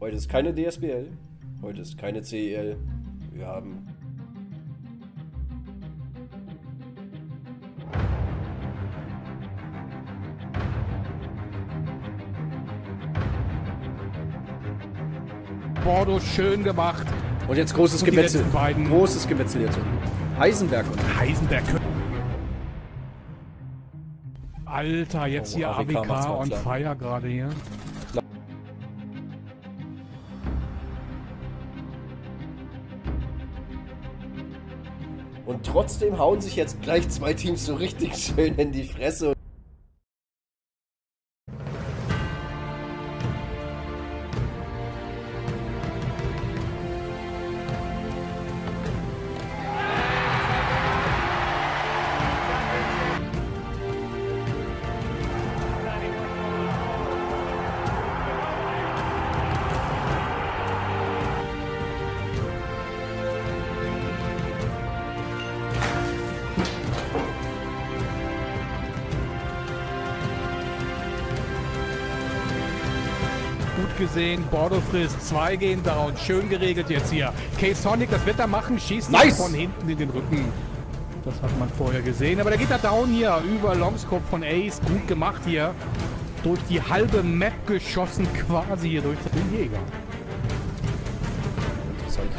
Heute ist keine DSBL. Heute ist keine CEL. Wir haben Bordeaux schön gemacht. Und jetzt großes Und Gemetzel. Großes Gemetzel jetzt. Heisenberg und Heisenberg. Alter, jetzt Oh, hier AWK on klar. fire gerade hier. Und trotzdem hauen sich jetzt gleich zwei Teams so richtig schön in die Fresse. Gut gesehen, Bordeaux frisst, zwei gehen down. Schön geregelt jetzt hier. K-Sonic, das wird er machen, schießt Nice! von hinten in den Rücken. Das hat man vorher gesehen. Aber der geht da down hier über Longscope von Ace. Gut gemacht hier. Durch die halbe Map geschossen quasi hier durch den Jäger. Interessant.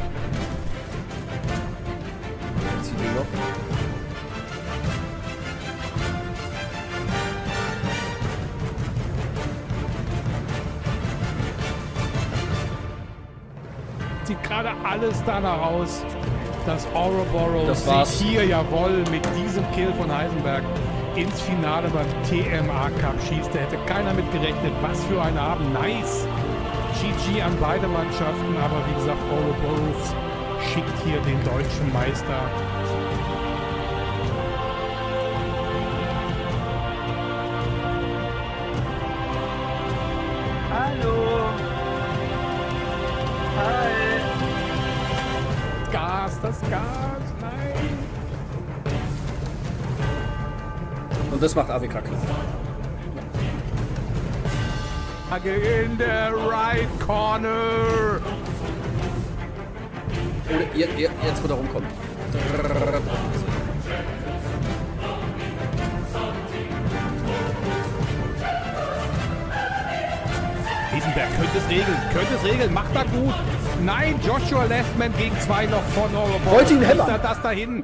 Sieht gerade alles danach aus, dass Ouroboros sich hier, jawohl, mit diesem Kill von Heisenberg ins Finale beim TMA Cup schießt. Da hätte keiner mit gerechnet. Was für ein Abend. Nice. GG an beide Mannschaften, aber wie gesagt, Ouroboros schickt hier den deutschen Meister das Gas, nein. Und das macht AWK klar. In der right corner. Oder ihr- ihr- Jetzt, wo er rumkommt. Riesenberg könnte es regeln, könnte es regeln, macht er gut. Nein, Joshua Leftman gegen zwei noch von Ouroboros. Wollte ihn hämmern. Er das dahin.